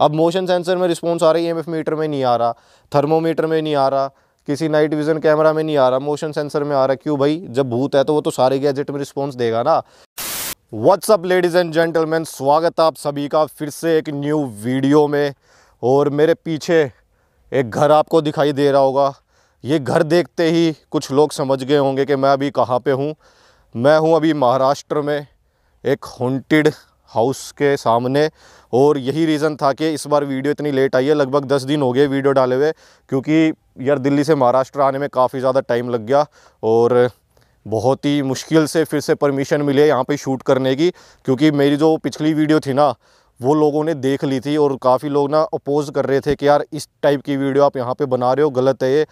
अब motion sensor में response आ रही है एमएफ मीटर में नहीं आ रहा थर्मोमीटर में नहीं आ रहा, किसी नाइट विजन कैमरा में नहीं आ रहा मोशन सेंसर में आ रहा क्यों भाई? जब भूत है तो वो तो सारे गैजेट में रिस्पॉन्स देगा ना। व्हाट्सअप लेडीज़ एंड जेंटलमैन स्वागत है आप सभी का फिर से एक न्यू वीडियो में। और मेरे पीछे एक घर आपको दिखाई दे रहा होगा। ये घर देखते ही कुछ लोग समझ गए होंगे कि मैं अभी कहाँ पे हूँ। मैं हूँ अभी महाराष्ट्र में एक हॉन्टेड हाउस के सामने। और यही रीज़न था कि इस बार वीडियो इतनी लेट आई है, लगभग दस दिन हो गए वीडियो डाले हुए, क्योंकि यार दिल्ली से महाराष्ट्र आने में काफ़ी ज़्यादा टाइम लग गया और बहुत ही मुश्किल से फिर से परमिशन मिले यहाँ पे शूट करने की, क्योंकि मेरी जो पिछली वीडियो थी ना, वो लोगों ने देख ली थी और काफ़ी लोग ना अपोज कर रहे थे कि यार इस टाइप की वीडियो आप यहाँ पे बना रहे हो, गलत है ये।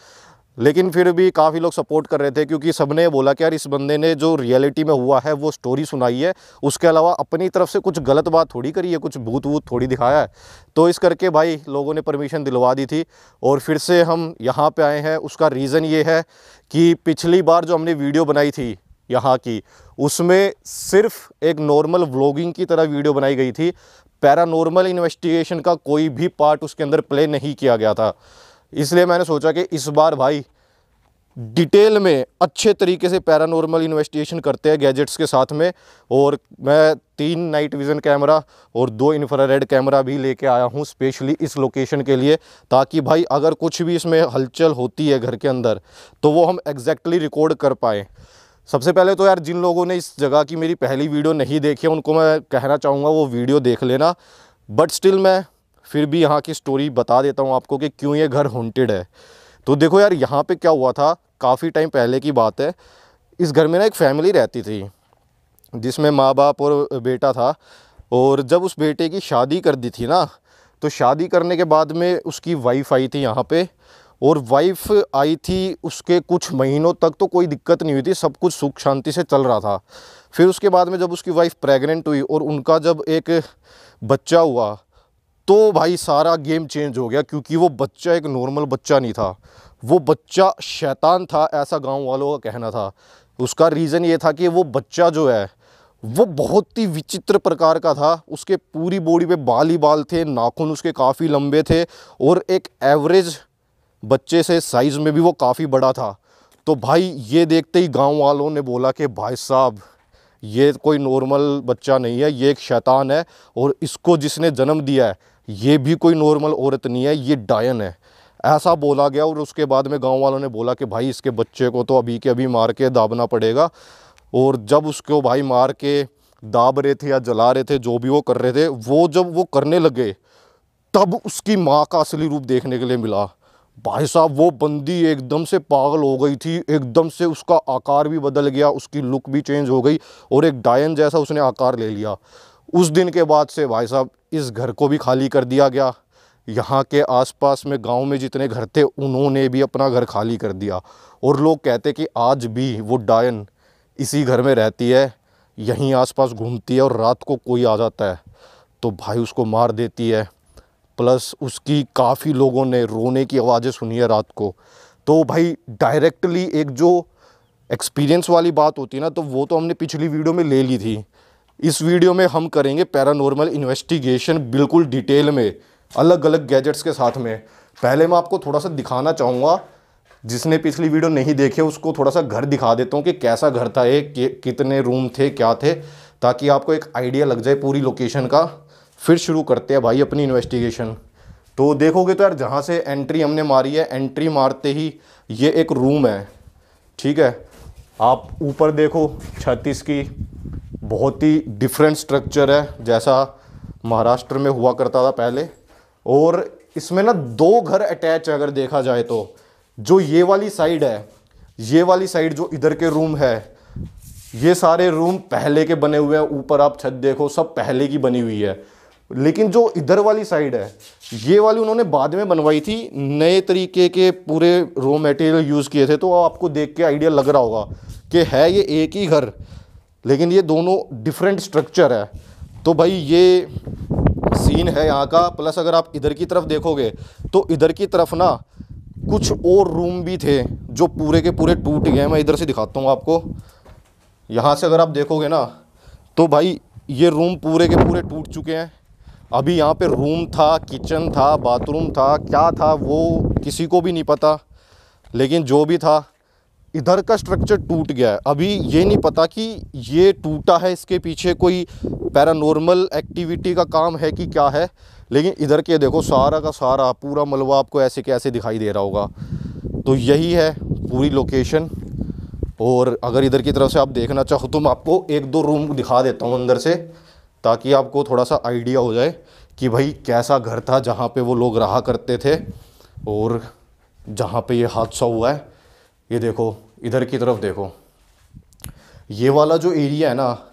लेकिन फिर भी काफ़ी लोग सपोर्ट कर रहे थे क्योंकि सबने बोला कि यार इस बंदे ने जो रियलिटी में हुआ है, वो स्टोरी सुनाई है। उसके अलावा अपनी तरफ़ से कुछ गलत बात थोड़ी करी है, कुछ भूत वूत थोड़ी दिखाया है। तो इस करके भाई लोगों ने परमिशन दिलवा दी थी और फिर से हम यहाँ पे आए हैं। उसका रीज़न ये है कि पिछली बार जो हमने वीडियो बनाई थी यहाँ की, उसमें सिर्फ़ एक नॉर्मल व्लॉगिंग की तरह वीडियो बनाई गई थी। पैरानॉर्मल इन्वेस्टिगेशन का कोई भी पार्ट उसके अंदर प्ले नहीं किया गया था। इसलिए मैंने सोचा कि इस बार भाई डिटेल में अच्छे तरीके से पैरानॉर्मल इन्वेस्टिगेशन करते हैं गैजेट्स के साथ में। और मैं तीन नाइट विज़न कैमरा और दो इंफ्रारेड कैमरा भी लेके आया हूँ, स्पेशली इस लोकेशन के लिए, ताकि भाई अगर कुछ भी इसमें हलचल होती है घर के अंदर तो वो हम एग्जैक्टली रिकॉर्ड कर पाएँ। सबसे पहले तो यार, जिन लोगों ने इस जगह की मेरी पहली वीडियो नहीं देखी है, उनको मैं कहना चाहूँगा वो वीडियो देख लेना। बट स्टिल मैं फिर भी यहाँ की स्टोरी बता देता हूँ आपको कि क्यों ये घर हॉन्टेड है। तो देखो यार, यहाँ पे क्या हुआ था, काफ़ी टाइम पहले की बात है। इस घर में ना एक फैमिली रहती थी, जिसमें माँ बाप और बेटा था। और जब उस बेटे की शादी कर दी थी ना तो शादी करने के बाद में उसकी वाइफ आई थी यहाँ पे। और वाइफ आई थी उसके कुछ महीनों तक तो कोई दिक्कत नहीं हुई थी, सब कुछ सुख शांति से चल रहा था। फिर उसके बाद में जब उसकी वाइफ प्रेग्नेंट हुई और उनका जब एक बच्चा हुआ तो भाई सारा गेम चेंज हो गया, क्योंकि वो बच्चा एक नॉर्मल बच्चा नहीं था। वो बच्चा शैतान था, ऐसा गाँव वालों का कहना था। उसका रीज़न ये था कि वो बच्चा जो है, वो बहुत ही विचित्र प्रकार का था। उसके पूरी बॉडी पे बाल ही बाल थे, नाखून उसके काफ़ी लंबे थे और एक एवरेज बच्चे से साइज़ में भी वो काफ़ी बड़ा था। तो भाई ये देखते ही गाँव वालों ने बोला कि भाई साहब, ये कोई नॉर्मल बच्चा नहीं है, ये एक शैतान है और इसको जिसने जन्म दिया है ये भी कोई नॉर्मल औरत नहीं है, ये डायन है। ऐसा बोला गया और उसके बाद में गाँव वालों ने बोला कि भाई इसके बच्चे को तो अभी के अभी मार के दाबना पड़ेगा। और जब उसको भाई मार के दाब रहे थे या जला रहे थे, जो भी वो कर रहे थे, वो जब वो करने लगे, तब उसकी माँ का असली रूप देखने के लिए मिला। भाई साहब, वो बंदी एकदम से पागल हो गई थी, एकदम से उसका आकार भी बदल गया, उसकी लुक भी चेंज हो गई और एक डायन जैसा उसने आकार ले लिया। उस दिन के बाद से भाई साहब, इस घर को भी खाली कर दिया गया। यहाँ के आसपास में गाँव में जितने घर थे, उन्होंने भी अपना घर खाली कर दिया। और लोग कहते कि आज भी वो डायन इसी घर में रहती है, यहीं आसपास घूमती है और रात को कोई आ जाता है तो भाई उसको मार देती है। प्लस उसकी काफ़ी लोगों ने रोने की आवाज़ें सुनी है रात को। तो भाई डायरेक्टली एक जो एक्सपीरियंस वाली बात होती है ना तो वो तो हमने पिछली वीडियो में ले ली थी। इस वीडियो में हम करेंगे पैरानॉर्मल इन्वेस्टिगेशन बिल्कुल डिटेल में अलग अलग गैजेट्स के साथ में। पहले मैं आपको थोड़ा सा दिखाना चाहूँगा, जिसने पिछली वीडियो नहीं देखे, उसको थोड़ा सा घर दिखा देता हूँ कि कैसा घर था ये कितने रूम थे, क्या थे, ताकि आपको एक आइडिया लग जाए पूरी लोकेशन का। फिर शुरू करते हैं भाई अपनी इन्वेस्टिगेशन। तो देखोगे तो यार, जहाँ से एंट्री हमने मारी है, एंट्री मारते ही ये एक रूम है, ठीक है? आप ऊपर देखो, छत्तीस की बहुत ही डिफरेंट स्ट्रक्चर है, जैसा महाराष्ट्र में हुआ करता था पहले। और इसमें ना दो घर अटैच है, अगर देखा जाए तो। जो ये वाली साइड है, ये वाली साइड जो इधर के रूम है, ये सारे रूम पहले के बने हुए हैं। ऊपर आप छत देखो, सब पहले की बनी हुई है। लेकिन जो इधर वाली साइड है, ये वाली उन्होंने बाद में बनवाई थी, नए तरीके के पूरे रॉ मटेरियल यूज़ किए थे। तो आपको देख के आइडिया लग रहा होगा कि है ये एक ही घर। लेकिन ये दोनों डिफरेंट स्ट्रक्चर है। तो भाई ये सीन है यहाँ का प्लस अगर आप इधर की तरफ़ देखोगे तो इधर की तरफ़ ना कुछ और रूम भी थे जो पूरे के पूरे टूट गए मैं इधर से दिखाता हूँ आपको। यहाँ से अगर आप देखोगे ना तो भाई ये रूम पूरे के पूरे टूट चुके हैं। अभी यहाँ पे रूम था किचन था बाथरूम था, क्या था वो किसी को भी नहीं पता। लेकिन जो भी था इधर का स्ट्रक्चर टूट गया है। अभी ये नहीं पता कि ये टूटा है, इसके पीछे कोई पैरानॉर्मल एक्टिविटी का काम है कि क्या है। लेकिन इधर के देखो, सारा का सारा, पूरा मलबा आपको ऐसे कैसे दिखाई दे रहा होगा। तो यही है पूरी लोकेशन और अगर इधर की तरफ़ से आप देखना चाहो तो मैं आपको एक दो रूम दिखा देता हूँ अंदर से, ताकि आपको थोड़ा सा आइडिया हो जाए कि भाई कैसा घर था जहाँ पे वो लोग रहा करते थे और जहाँ पे ये हादसा हुआ है। ये देखो, इधर की तरफ़ देखो। ये वाला जो एरिया है ना,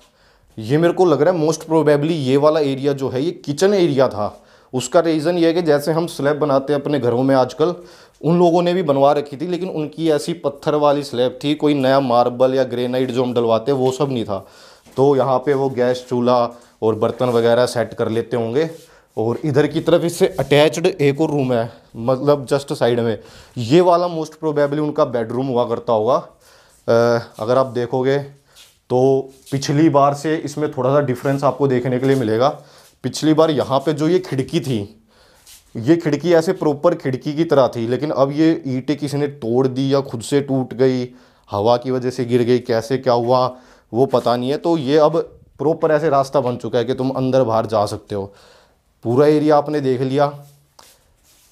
ये मेरे को लग रहा है मोस्ट प्रोबेबली ये वाला एरिया जो है, ये किचन एरिया था। उसका रीज़न ये है कि जैसे हम स्लैब बनाते हैं अपने घरों में आजकल, उन लोगों ने भी बनवा रखी थी, लेकिन उनकी ऐसी पत्थर वाली स्लैब थी, कोई नया मार्बल या ग्रेनाइट जो हम डलवाते, वो सब नहीं था। तो यहाँ पे वो गैस चूल्हा और बर्तन वगैरह सेट कर लेते होंगे। और इधर की तरफ़ इससे अटैच्ड एक और रूम है मतलब जस्ट साइड में। ये वाला मोस्ट प्रोबेबली उनका बेडरूम हुआ करता होगा। अगर आप देखोगे तो पिछली बार से इसमें थोड़ा सा डिफरेंस आपको देखने के लिए मिलेगा। पिछली बार यहाँ पे जो ये खिड़की थी, ये खिड़की ऐसे प्रॉपर खिड़की की तरह थी, लेकिन अब ये ईंटें किसी ने तोड़ दी या खुद से टूट गई, हवा की वजह से गिर गई, कैसे क्या हुआ, वो पता नहीं है। तो ये अब प्रॉपर ऐसे रास्ता बन चुका है कि तुम अंदर बाहर जा सकते हो। पूरा एरिया आपने देख लिया।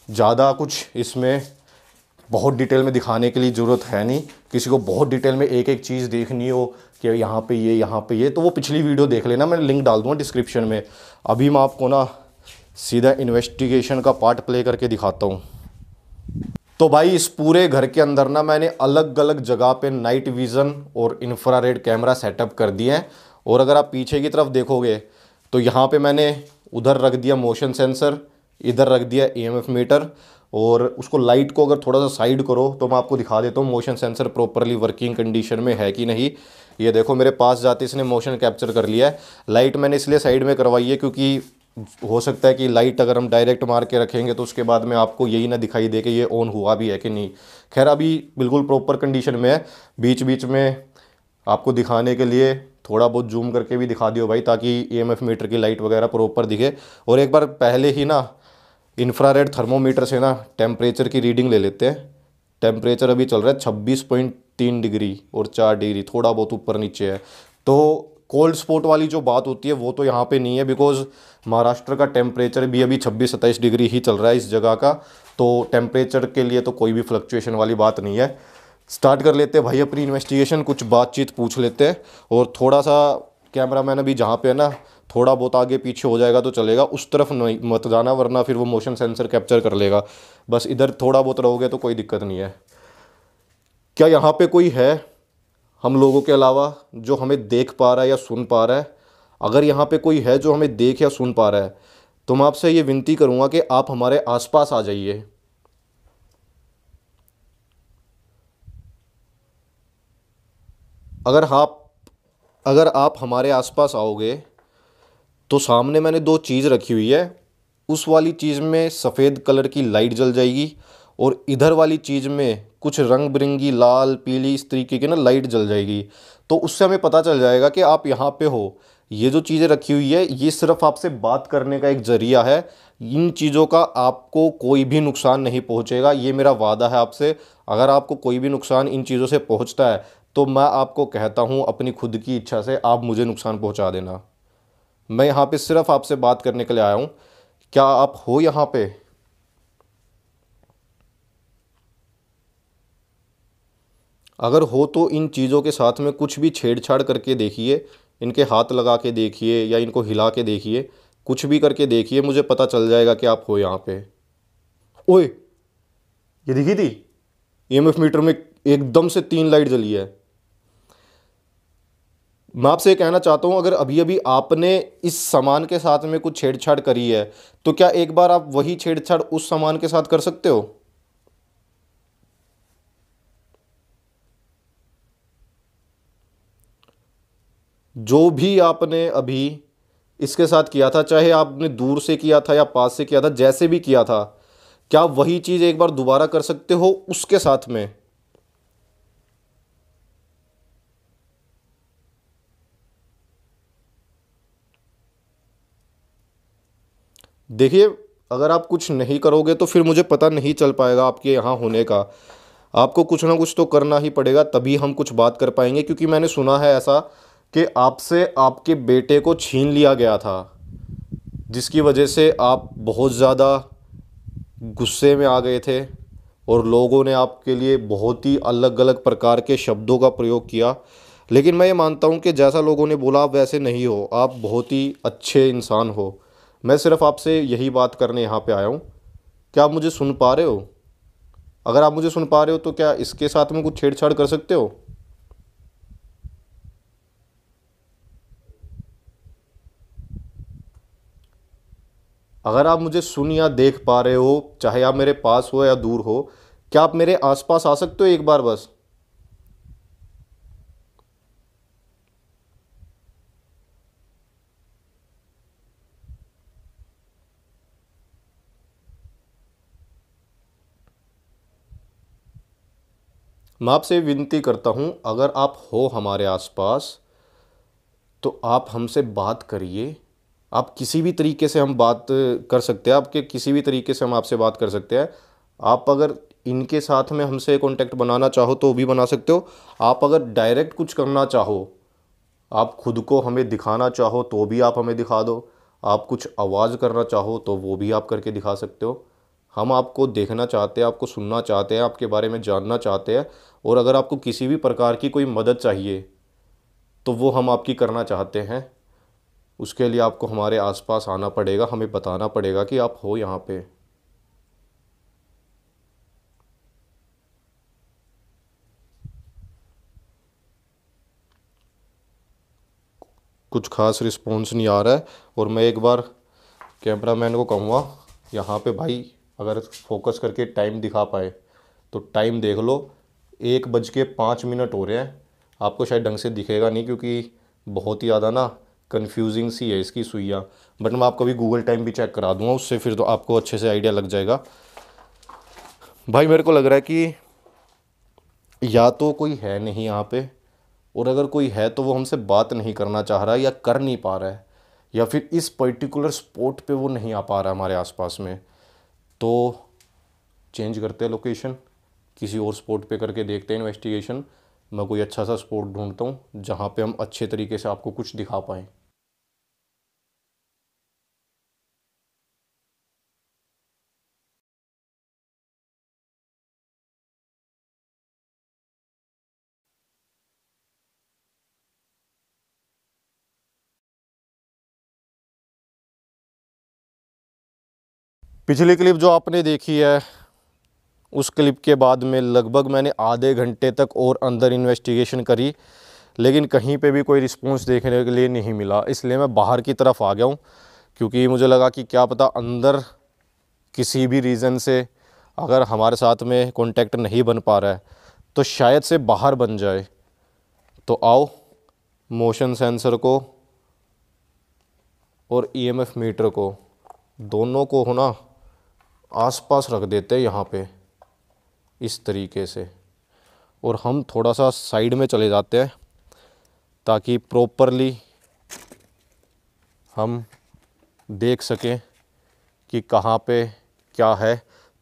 ज़्यादा कुछ इसमें बहुत डिटेल में दिखाने के लिए ज़रूरत है नहीं। किसी को बहुत डिटेल में एक एक चीज़ देखनी हो कि यहाँ पे ये, यहाँ पे ये तो वो पिछली वीडियो देख लेना। मैं लिंक डाल दूँगा डिस्क्रिप्शन में। अभी मैं आपको ना सीधा इन्वेस्टिगेशन का पार्ट प्ले करके दिखाता हूँ। तो भाई, इस पूरे घर के अंदर ना मैंने अलग अलग जगह पे नाइट विज़न और इंफ्रारेड कैमरा सेटअप कर दिए हैं। और अगर आप पीछे की तरफ़ देखोगे तो यहाँ पे मैंने उधर रख दिया मोशन सेंसर इधर रख दिया ईएमएफ मीटर और उसको लाइट को अगर थोड़ा सा साइड करो तो मैं आपको दिखा देता हूँ motion sensor properly working condition में है कि नहीं। ये देखो, मेरे पास जाते इसने मोशन कैप्चर कर लिया है। लाइट मैंने इसलिए साइड में करवाई है क्योंकि हो सकता है कि लाइट अगर हम डायरेक्ट मार के रखेंगे तो उसके बाद में आपको यही ना दिखाई दे कि ये ऑन हुआ भी है कि नहीं। खैर, अभी बिल्कुल प्रॉपर कंडीशन में है। बीच बीच में आपको दिखाने के लिए थोड़ा बहुत जूम करके भी दिखा दियो भाई, ताकि ईएमएफ मीटर की लाइट वगैरह प्रॉपर दिखे। और एक बार पहले ही ना इंफ्रारेड थर्मोमीटर से ना टेम्परेचर की रीडिंग ले लेते हैं। टेम्परेचर अभी चल रहा है छब्बीस पॉइंट तीन डिग्री और चार डिग्री, थोड़ा बहुत ऊपर नीचे है। तो कोल्ड स्पॉट वाली जो बात होती है, वो तो यहाँ पे नहीं है बिकॉज़ महाराष्ट्र का टेम्परेचर भी अभी छब्बीस सत्ताईस डिग्री ही चल रहा है इस जगह का। तो टेम्परेचर के लिए तो कोई भी फ्लक्चुएशन वाली बात नहीं है। स्टार्ट कर लेते हैं। भाई अपनी इन्वेस्टिगेशन कुछ बातचीत पूछ लेते हैं और थोड़ा सा कैमरा मैन अभी जहाँ पे है ना, थोड़ा बहुत आगे पीछे हो जाएगा तो चलेगा। उस तरफ़ नहीं, मत जाना, वरना फिर वो मोशन सेंसर कैप्चर कर लेगा। बस इधर थोड़ा बहुत रहोगे तो कोई दिक्कत नहीं है। क्या यहाँ पे कोई है हम लोगों के अलावा जो हमें देख पा रहा है या सुन पा रहा है? अगर यहाँ पे कोई है जो हमें देख या सुन पा रहा है तो मैं आपसे ये विनती करूँगा कि आप हमारे आसपास आ जाइए। अगर आप अगर आप हमारे आसपास आओगे तो सामने मैंने दो चीज़ रखी हुई है। उस वाली चीज़ में सफ़ेद कलर की लाइट जल जाएगी और इधर वाली चीज़ में कुछ रंग बिरंगी लाल, पीली इस तरीके की ना लाइट जल जाएगी। तो उससे हमें पता चल जाएगा कि आप यहाँ पे हो। ये जो चीज़ें रखी हुई है, ये सिर्फ़ आपसे बात करने का एक ज़रिया है। इन चीज़ों का आपको कोई भी नुकसान नहीं पहुँचेगा। ये मेरा वादा है आपसे। अगर आपको कोई भी नुकसान इन चीज़ों से पहुँचता है तो मैं आपको कहता हूँ अपनी खुद की इच्छा से आप मुझे नुकसान पहुँचा देना। मैं यहाँ पे सिर्फ़ आपसे बात करने के लिए आया हूँ। क्या आप हो यहाँ पे? अगर हो तो इन चीज़ों के साथ में कुछ भी छेड़छाड़ करके देखिए, इनके हाथ लगा के देखिए या इनको हिला के देखिए, कुछ भी करके देखिए, मुझे पता चल जाएगा कि आप हो यहाँ पे। ओए, ये दिखी थी? ईएमएफ मीटर में एकदम से तीन लाइट जली है। मैं आपसे कहना चाहता हूँ, अगर अभी अभी आपने इस सामान के साथ में कुछ छेड़छाड़ करी है तो क्या एक बार आप वही छेड़छाड़ उस सामान के साथ कर सकते हो? जो भी आपने अभी इसके साथ किया था, चाहे आपने दूर से किया था या पास से किया था, जैसे भी किया था, क्या वही चीज़ एक बार दोबारा कर सकते हो उसके साथ में? देखिए, अगर आप कुछ नहीं करोगे तो फिर मुझे पता नहीं चल पाएगा आपके यहाँ होने का। आपको कुछ ना कुछ तो करना ही पड़ेगा, तभी हम कुछ बात कर पाएँगे, क्योंकि मैंने सुना है ऐसा कि आपसे आपके बेटे को छीन लिया गया था, जिसकी वजह से आप बहुत ज़्यादा गुस्से में आ गए थे और लोगों ने आपके लिए बहुत ही अलग अलग प्रकार के शब्दों का प्रयोग किया। लेकिन मैं ये मानता हूँ कि जैसा लोगों ने बोला, आप वैसे नहीं हो, आप बहुत ही अच्छे इंसान हो। मैं सिर्फ़ आपसे यही बात करने यहाँ पे आया हूँ। क्या आप मुझे सुन पा रहे हो? अगर आप मुझे सुन पा रहे हो तो क्या इसके साथ में कुछ छेड़छाड़ कर सकते हो? अगर आप मुझे सुन या देख पा रहे हो, चाहे आप मेरे पास हो या दूर हो, क्या आप मेरे आसपास आ सकते हो एक बार बस? मैं आपसे विनती करता हूँ, अगर आप हो हमारे आसपास तो आप हमसे बात करिए। आप किसी भी तरीके से हम बात कर सकते हैं, आपके किसी भी तरीके से हम आपसे बात कर सकते हैं। आप अगर इनके साथ में हमसे कांटेक्ट बनाना चाहो तो भी बना सकते हो। आप अगर डायरेक्ट कुछ करना चाहो, आप खुद को हमें दिखाना चाहो तो भी आप हमें दिखा दो। आप कुछ आवाज़ करना चाहो तो वो भी आप करके दिखा सकते हो। हम आपको देखना चाहते हैं, आपको सुनना चाहते हैं, आपके बारे में जानना चाहते हैं। और अगर आपको किसी भी प्रकार की कोई मदद चाहिए तो वो हम आपकी करना चाहते हैं। उसके लिए आपको हमारे आसपास आना पड़ेगा, हमें बताना पड़ेगा कि आप हो यहाँ पे। कुछ खास रिस्पॉन्स नहीं आ रहा है और मैं एक बार कैमरा मैन को कहूँगा, यहाँ पे भाई, अगर फोकस करके टाइम दिखा पाए तो टाइम देख लो। एक बज के पाँच मिनट हो रहे हैं। आपको शायद ढंग से दिखेगा नहीं क्योंकि बहुत ही ज़्यादा ना कन्फ्यूजिंग सी है इसकी सुइयाँ। बट मैं आपको भी गूगल टाइम भी चेक करा दूँगा, उससे फिर तो आपको अच्छे से आइडिया लग जाएगा। भाई, मेरे को लग रहा है कि या तो कोई है नहीं यहाँ पे, और अगर कोई है तो वो हमसे बात नहीं करना चाह रहा है या कर नहीं पा रहा है, या फिर इस पर्टिकुलर स्पॉट पे वो नहीं आ पा रहा हमारे आसपास में। तो चेंज करते हैं लोकेशन किसी और स्पॉट पे करके देखते हैं इन्वेस्टिगेशन मैं कोई अच्छा सा स्पॉट ढूंढता हूँ जहाँ पे हम अच्छे तरीके से आपको कुछ दिखा पाएँ। पिछली क्लिप जो आपने देखी है उस क्लिप के बाद में लगभग मैंने आधे घंटे तक और अंदर इन्वेस्टिगेशन करी, लेकिन कहीं पे भी कोई रिस्पॉन्स देखने के लिए नहीं मिला। इसलिए मैं बाहर की तरफ़ आ गया हूँ, क्योंकि मुझे लगा कि क्या पता अंदर किसी भी रीज़न से अगर हमारे साथ में कांटेक्ट नहीं बन पा रहा है तो शायद से बाहर बन जाए। तो आओ मोशन सेंसर को और ईएमएफ e मीटर को, दोनों को होना आसपास रख देते हैं यहाँ पे। इस तरीके से। और हम थोड़ा सा साइड में चले जाते हैं ताकि प्रॉपरली हम देख सकें कि कहाँ पे क्या है।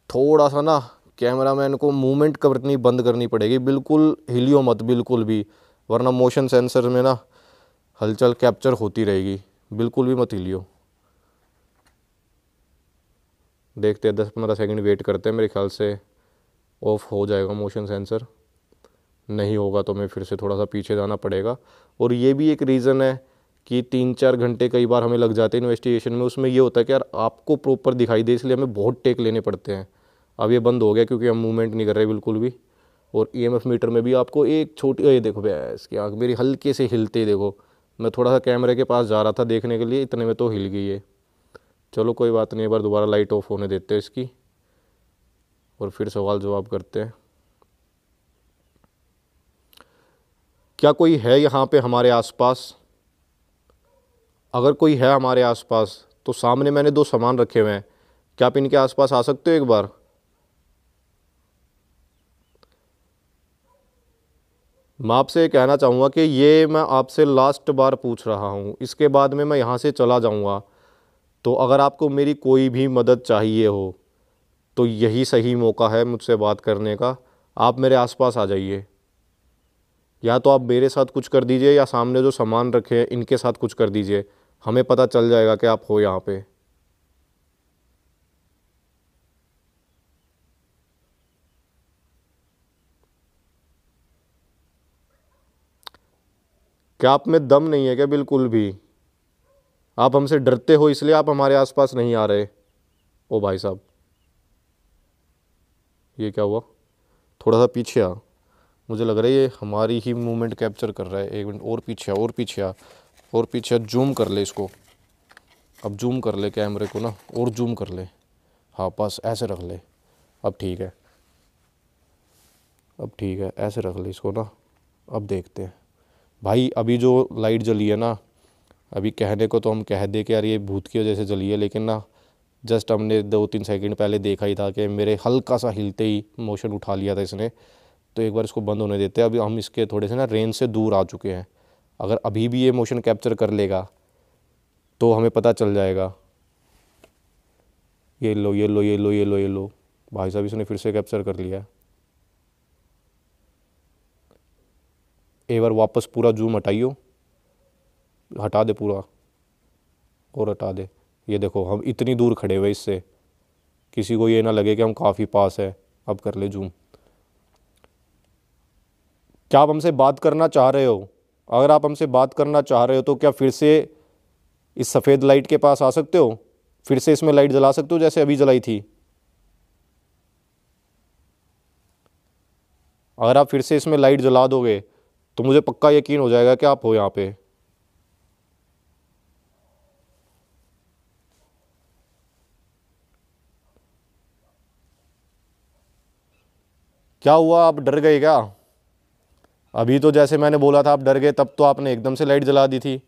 थोड़ा सा ना कैमरामैन को मूवमेंट करनी बंद करनी पड़ेगी। बिल्कुल हिलियो मत, बिल्कुल भी, वरना मोशन सेंसर में ना हलचल कैप्चर होती रहेगी। बिल्कुल भी मत हिलियो। देखते हैं दस पंद्रह सेकंड वेट करते हैं मेरे ख्याल से। ऑफ़ हो जाएगा मोशन सेंसर नहीं होगा तो हमें फिर से थोड़ा सा पीछे जाना पड़ेगा। और ये भी एक रीज़न है कि तीन चार घंटे कई बार हमें लग जाते हैं इन्वेस्टिगेशन में। उसमें ये होता है कि यार आपको प्रॉपर दिखाई दे, इसलिए हमें बहुत टेक लेने पड़ते हैं। अब ये बंद हो गया क्योंकि हम मूवमेंट नहीं कर रहे बिल्कुल भी। और ई मीटर में भी आपको एक छोटी, ये देखो भैया, इसकी आँख मेरी हल्के से हिलते ही देखो। मैं थोड़ा सा कैमरे के पास जा रहा था देखने के लिए, इतने में तो हिल गई है चलो कोई बात नहीं, एक बार दोबारा लाइट ऑफ़ होने देते हैं इसकी। और फिर सवाल जवाब करते हैं। क्या कोई है यहाँ पे हमारे आसपास? अगर कोई है हमारे आसपास तो सामने मैंने दो सामान रखे हुए हैं। क्या आप इनके आसपास आ सकते हो एक बार? मैं आपसे कहना चाहूँगा कि ये मैं आपसे लास्ट बार पूछ रहा हूँ। इसके बाद में मैं यहाँ से चला जाऊँगा। तो अगर आपको मेरी कोई भी मदद चाहिए हो तो यही सही मौका है मुझसे बात करने का। आप मेरे आसपास आ जाइए। या तो आप मेरे साथ कुछ कर दीजिए या सामने जो सामान रखे हैं, इनके साथ कुछ कर दीजिए। हमें पता चल जाएगा कि आप हो यहाँ पे। क्या आप में दम नहीं है क्या बिल्कुल भी? आप हमसे डरते हो इसलिए आप हमारे आसपास नहीं आ रहे। ओ भाई साहब। ये क्या हुआ? थोड़ा सा पीछे आ। मुझे लग रहा है ये हमारी ही मूवमेंट कैप्चर कर रहा है। एक मिनट, और पीछे आ, और पीछे आ, और पीछे जूम कर ले इसको। अब जूम कर ले कैमरे को ना, और जूम कर ले। हाँ बस ऐसे रख ले। अब ठीक है। अब ठीक है, ऐसे रख ले इसको ना। अब देखते हैं। भाई, अभी जो लाइट जली है ना, अभी कहने को तो हम कह दे कि यार ये भूत की वजह से जली है, लेकिन ना जस्ट हमने दो तीन सेकंड पहले देखा ही था कि मेरे हल्का सा हिलते ही मोशन उठा लिया था इसने। तो एक बार इसको बंद होने देते हैं। अभी हम इसके थोड़े से ना रेंज से दूर आ चुके हैं। अगर अभी भी ये मोशन कैप्चर कर लेगा तो हमें पता चल जाएगा। ये लो ये लो ये लो ये लो ये लो। भाई साहब, इसने फिर से कैप्चर कर लिया। एक बार वापस पूरा जूम हटाइयो। हटा दे पूरा। और हटा दे। ये देखो, हम इतनी दूर खड़े हुए इससे। किसी को ये ना लगे कि हम काफ़ी पास है। अब कर ले जूम क्या आप हमसे बात करना चाह रहे हो? अगर आप हमसे बात करना चाह रहे हो तो क्या फिर से इस सफ़ेद लाइट के पास आ सकते हो? फिर से इसमें लाइट जला सकते हो, जैसे अभी जलाई थी? अगर आप फिर से इसमें लाइट जला दोगे तो मुझे पक्का यकीन हो जाएगा कि आप हो यहाँ पे। क्या हुआ? आप डर गए क्या? अभी तो जैसे मैंने बोला था, आप डर गए, तब तो आपने एकदम से लाइट जला दी थी।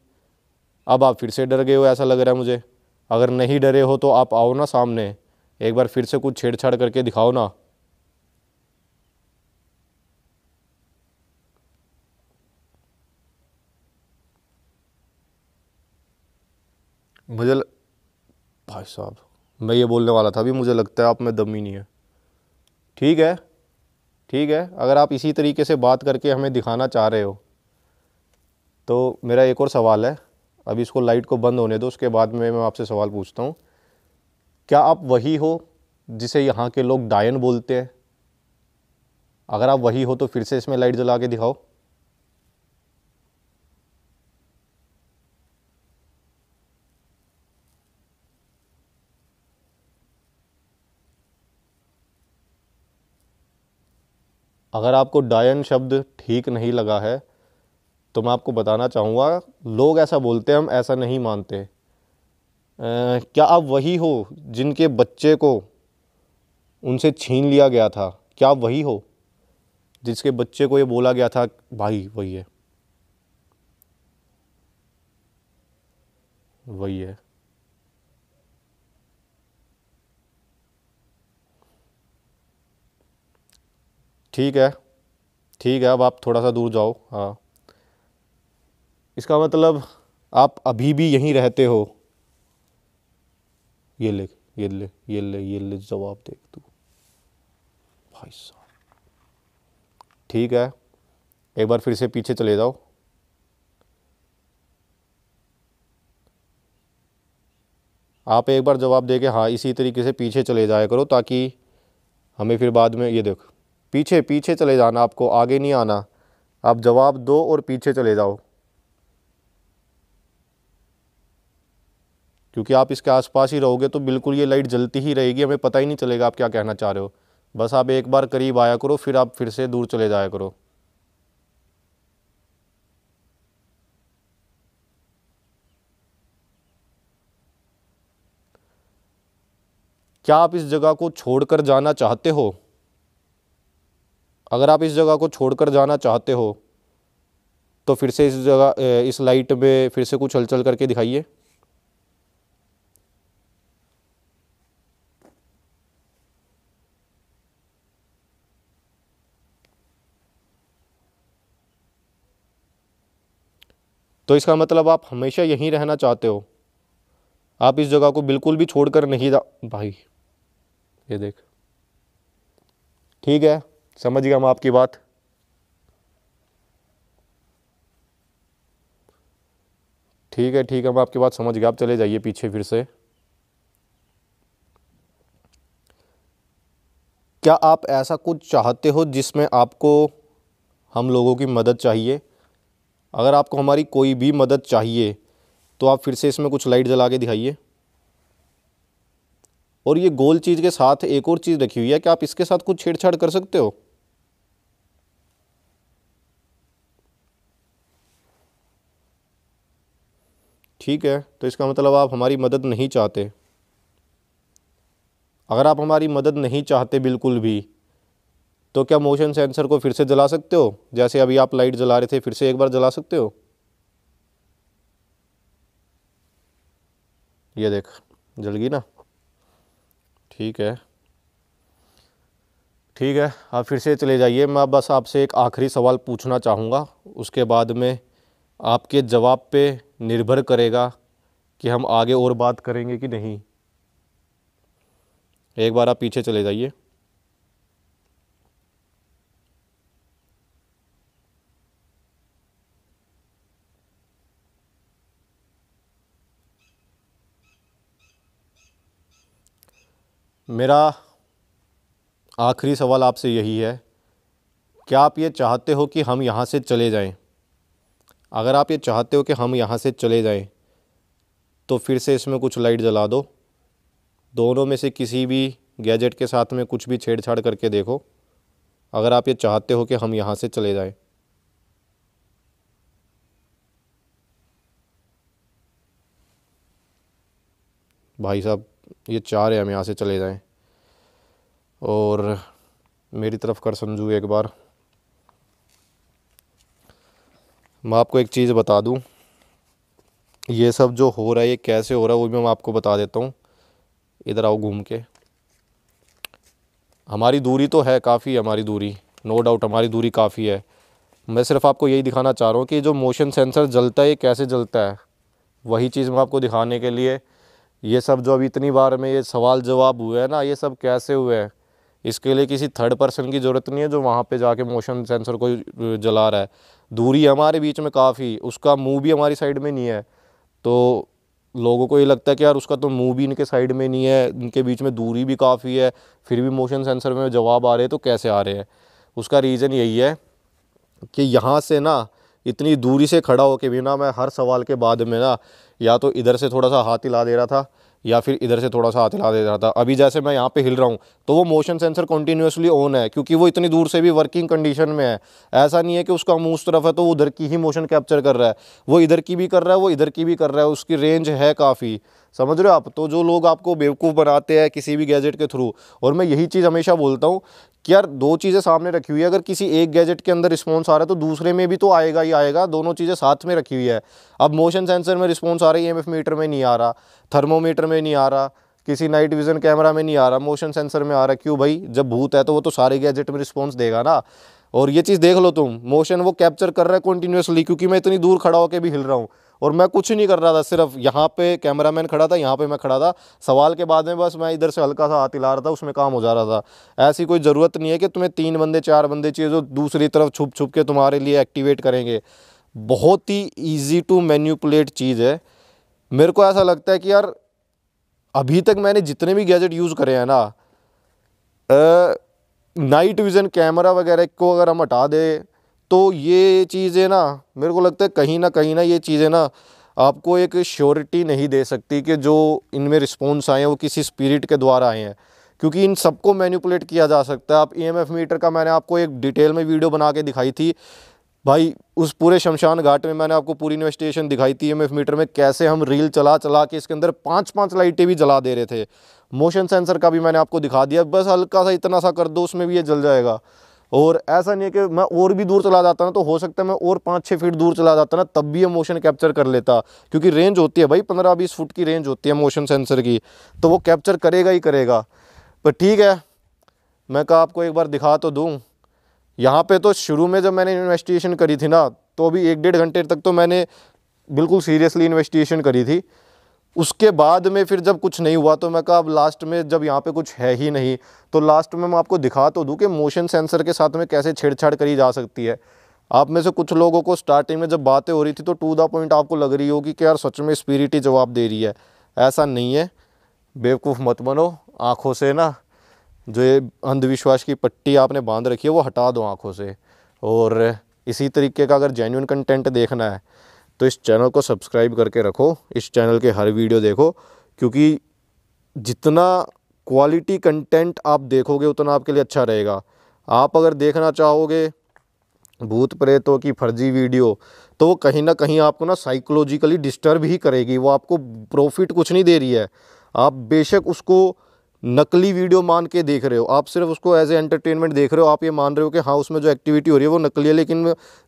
अब आप फिर से डर गए हो, ऐसा लग रहा है मुझे। अगर नहीं डरे हो तो आप आओ ना सामने। एक बार फिर से कुछ छेड़छाड़ करके दिखाओ ना। मुझे ल... भाई साहब, मैं ये बोलने वाला था अभी मुझे लगता है आप में दम ही नहीं है। ठीक है? ठीक है? अगर आप इसी तरीके से बात करके हमें दिखाना चाह रहे हो तो मेरा एक और सवाल है। अभी इसको लाइट को बंद होने दो, उसके बाद में मैं आपसे सवाल पूछता हूँ। क्या आप वही हो जिसे यहाँ के लोग डायन बोलते हैं? अगर आप वही हो तो फिर से इसमें लाइट जला के दिखाओ। अगर आपको डायन शब्द ठीक नहीं लगा है तो मैं आपको बताना चाहूँगा लोग ऐसा बोलते हैं हम ऐसा नहीं मानते। आ, क्या आप वही हो जिनके बच्चे को उनसे छीन लिया गया था? क्या आप वही हो जिसके बच्चे को ये बोला गया था भाई वही है। वही है। ठीक है ठीक है, अब आप थोड़ा सा दूर जाओ हाँ। इसका मतलब आप अभी भी यहीं रहते हो। ये ले ये ले ये ले ये ले, जवाब देख तू। भाई साहब। ठीक है, एक बार फिर से पीछे चले जाओ। आप एक बार जवाब दे के हाँ इसी तरीके से पीछे चले जाया करो ताकि हमें फिर बाद में ये देखो। पीछे पीछे चले जाना, आपको आगे नहीं आना। आप जवाब दो और पीछे चले जाओ। क्योंकि आप इसके आसपास ही रहोगे तो बिल्कुल ये लाइट जलती ही रहेगी, हमें पता ही नहीं चलेगा आप क्या कहना चाह रहे हो। बस आप एक बार करीब आया करो, फिर आप फिर से दूर चले जाया करो। क्या आप इस जगह को छोड़कर जाना चाहते हो? अगर आप इस जगह को छोड़कर जाना चाहते हो तो फिर से इस जगह इस लाइट में फिर से कुछ हलचल करके दिखाइए। तो इसका मतलब आप हमेशा यहीं रहना चाहते हो। आप इस जगह को बिल्कुल भी छोड़कर नहीं जा, भाई, ये देख। ठीक है? समझ गया हम आपकी बात? ठीक है ठीक है हम आपकी बात समझ गया। आप चले जाइए पीछे फिर से। क्या आप ऐसा कुछ चाहते हो जिसमें आपको, हम लोगों की मदद चाहिए? अगर आपको हमारी कोई भी मदद चाहिए तो आप फिर से इसमें कुछ लाइट जला के दिखाइए। और ये गोल चीज़ के साथ एक और चीज़ रखी हुई है कि आप इसके साथ कुछ छेड़छाड़ कर सकते हो? ठीक है तो इसका मतलब आप हमारी मदद नहीं चाहते। अगर आप हमारी मदद नहीं चाहते बिल्कुल भी तो क्या मोशन सेंसर को फिर से जला सकते हो? जैसे अभी आप लाइट जला रहे थे, फिर से एक बार जला सकते हो? ये देख, जल गई ना? ठीक है। ठीक है, आप फिर से चले जाइए। मैं बस आपसे एक आखिरी सवाल पूछना चाहूँगा। उसके बाद में आपके जवाब पे निर्भर करेगा कि हम आगे और बात करेंगे कि नहीं। एक बार आप पीछे चले जाइए। मेरा आखिरी सवाल आपसे यही है, क्या आप ये चाहते हो कि हम यहाँ से चले जाएँ? अगर आप ये चाहते हो कि हम यहाँ से चले जाएँ तो फिर से इसमें कुछ लाइट जला दो। दोनों में से किसी भी गैजेट के साथ में कुछ भी छेड़छाड़ करके देखो, अगर आप ये चाहते हो कि हम यहाँ से चले जाएँ। भाई साहब, ये चाह रहे हम यहाँ से चले जाएँ। और मेरी तरफ़ कर समझू एक बार। मैं आपको एक चीज़ बता दूँ। ये सब जो हो रहा है, ये कैसे हो रहा है, वो भी मैं आपको बता देता हूँ। इधर आओ घूम के। हमारी दूरी तो है काफ़ी, हमारी दूरी। नो डाउट हमारी दूरी काफ़ी है। मैं सिर्फ़ आपको यही दिखाना चाह रहा हूँ कि जो मोशन सेंसर जलता है, ये कैसे जलता है? वही चीज़ मैं आपको दिखाने के लिए। ये सब जो अभी इतनी बार में ये सवाल जवाब हुए हैं ना, ये सब कैसे हुए हैं? इसके लिए किसी थर्ड पर्सन की ज़रूरत नहीं है जो वहाँ पे जाके मोशन सेंसर को जला रहा है। दूरी हमारे बीच में काफ़ी, उसका मुँह भी हमारी साइड में नहीं है। तो लोगों को ये लगता है कि यार उसका तो मुँह भी इनके साइड में नहीं है, इनके बीच में दूरी भी काफ़ी है, फिर भी मोशन सेंसर में जवाब आ रहे हैं तो कैसे आ रहे हैं? उसका रीज़न यही है कि यहाँ से ना इतनी दूरी से खड़ा होकर भी ना मैं हर सवाल के बाद में ना या तो इधर से थोड़ा सा हाथ हिला दे रहा था या फिर इधर से थोड़ा सा हाथ हिला दे रहा था। अभी जैसे मैं यहाँ पे हिल रहा हूँ तो वो मोशन सेंसर कंटिन्यूसली ऑन है, क्योंकि वो इतनी दूर से भी वर्किंग कंडीशन में है। ऐसा नहीं है कि उसका मुँह उस तरफ़ है तो वो उधर की ही मोशन कैप्चर कर रहा है। वो इधर की भी कर रहा है, वो इधर की भी कर रहा है, उसकी रेंज है काफ़ी। समझ रहे हो आप? तो जो लोग आपको बेवकूफ़ बनाते हैं किसी भी गैजेट के थ्रू और मैं यही चीज़ हमेशा बोलता हूँ कि यार दो चीज़ें सामने रखी हुई है, अगर किसी एक गैजेट के अंदर रिस्पॉन्स आ रहा है तो दूसरे में भी तो आएगा ही आएगा। दोनों चीज़ें साथ में रखी हुई है। अब मोशन सेंसर में रिस्पॉन्स आ रहा है ई मीटर में नहीं आ रहा थर्मोमीटर में नहीं आ रहा, किसी नाइट विज़न कैमरा में नहीं आ रहा मोशन सेंसर में आ रहा क्यों भाई? जब भूत है तो वो तो सारे गैजेट में रिस्पॉन्स देगा ना। और ये चीज़ देख लो तुम मोशन वो कैप्चर कर रहा है कंटिन्यूसली क्योंकि मैं इतनी दूर खड़ा होकर भी हिल रहा हूँ। और मैं कुछ नहीं कर रहा था, सिर्फ़ यहाँ पे कैमरामैन खड़ा था, यहाँ पे मैं खड़ा था। सवाल के बाद में बस मैं इधर से हल्का सा हाथ हिला रहा था, उसमें काम हो जा रहा था। ऐसी कोई ज़रूरत नहीं है कि तुम्हें तीन बंदे, चार बंदे चाहिए जो दूसरी तरफ़ छुप छुप के तुम्हारे लिए एक्टिवेट करेंगे। बहुत ही ईजी टू मैन्यूपुलेट चीज़ है। मेरे को ऐसा लगता है कि यार, अभी तक मैंने जितने भी गैजेट यूज़ करे हैं ना नाइट विज़न कैमरा वगैरह को अगर हम हटा दें तो ये चीज़ें ना, मेरे को लगता है कहीं ना कहीं ना ये चीज़ें ना आपको एक श्योरिटी नहीं दे सकती कि जो इनमें रिस्पॉन्स आए हैं, वो किसी स्पिरिट के द्वारा आए हैं। क्योंकि इन सबको मैनिपुलेट किया जा सकता है। आप ईएमएफ मीटर का मैंने आपको एक डिटेल में वीडियो बना के दिखाई थी। भाई, उस पूरे शमशान घाट में मैंने आपको पूरी इन्वेस्टिगेशन दिखाई थी एम मीटर में कैसे हम रील चला चला के इसके अंदर पाँच पाँच लाइटें भी जला दे रहे थे। मोशन सेंसर का भी मैंने आपको दिखा दिया। बस हल्का सा इतना सा कर दो, उसमें भी ये जल जाएगा। और ऐसा नहीं है कि मैं और भी दूर चला जाता ना तो हो सकता है मैं और पाँच छः फीट दूर चला जाता ना, तब भी ये मोशन कैप्चर कर लेता। क्योंकि रेंज होती है भाई पंद्रह बीस फुट की रेंज होती है मोशन सेंसर की। तो वो कैप्चर करेगा ही करेगा। पर ठीक है, मैं कहा आपको एक बार दिखा तो दूँ। यहाँ पे तो शुरू में जब मैंने इन्वेस्टिगेशन करी थी ना तो अभी एक डेढ़ घंटे तक तो मैंने बिल्कुल सीरियसली इन्वेस्टिगेशन करी थी। उसके बाद में फिर जब कुछ नहीं हुआ तो मैं कहा अब लास्ट में जब यहाँ पे कुछ है ही नहीं तो लास्ट में मैं आपको दिखा तो दूँ कि मोशन सेंसर के साथ में कैसे छेड़छाड़ करी जा सकती है। आप में से कुछ लोगों को स्टार्टिंग में जब बातें हो रही थी तो टू द पॉइंट आपको लग रही होगी कि यार सच में स्पिरिट ही जवाब दे रही है। ऐसा नहीं है। बेवकूफ़ मत बनो। आँखों से ना जो ये अंधविश्वास की पट्टी आपने बाँध रखी है, वो हटा दो आँखों से। और इसी तरीके का अगर जेन्यून कंटेंट देखना है तो इस चैनल को सब्सक्राइब करके रखो, इस चैनल के हर वीडियो देखो, क्योंकि जितना क्वालिटी कंटेंट आप देखोगे, उतना आपके लिए अच्छा रहेगा। आप अगर देखना चाहोगे भूत प्रेतों की फर्जी वीडियो तो वो कहीं ना कहीं आपको ना साइकोलॉजिकली डिस्टर्ब ही करेगी। वो आपको प्रॉफिट कुछ नहीं दे रही है। आप बेशक उसको नकली वीडियो मान के देख रहे हो। आप सिर्फ़ उसको एज ए एंटरटेनमेंट देख रहे हो। आप ये मान रहे हो कि हाँ उसमें जो एक्टिविटी हो रही है वो नकली है, लेकिन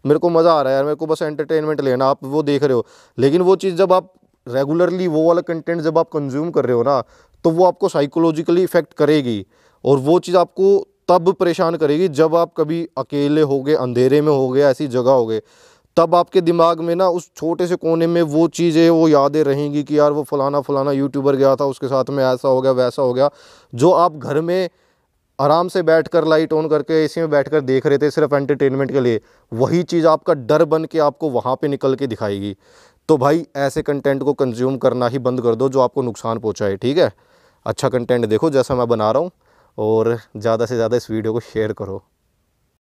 मेरे को मज़ा आ रहा है यार, मेरे को बस एंटरटेनमेंट लेना, आप वो देख रहे हो। लेकिन वो चीज़ जब आप रेगुलरली वो वाला कंटेंट जब आप कंज्यूम कर रहे हो ना तो वो आपको साइकोलॉजिकली इफ़ेक्ट करेगी। और वो चीज़ आपको तब परेशान करेगी जब आप कभी अकेले हो गए अंधेरे में हो गए ऐसी जगह हो गए तब आपके दिमाग में ना उस छोटे से कोने में वो चीज़ें, वो यादें रहेंगी कि यार वो फलाना फलाना यूट्यूबर गया था, उसके साथ में ऐसा हो गया, वैसा हो गया, जो आप घर में आराम से बैठ कर लाइट ऑन करके एसी में बैठ कर देख रहे थे सिर्फ़ एंटरटेनमेंट के लिए, वही चीज़ आपका डर बन के आपको वहाँ पे निकल के दिखाएगी। तो भाई, ऐसे कंटेंट को कंज्यूम करना ही बंद कर दो जो आपको नुकसान पहुँचाए, ठीक है? अच्छा कंटेंट देखो जैसा मैं बना रहा हूँ, और ज़्यादा से ज़्यादा इस वीडियो को शेयर करो।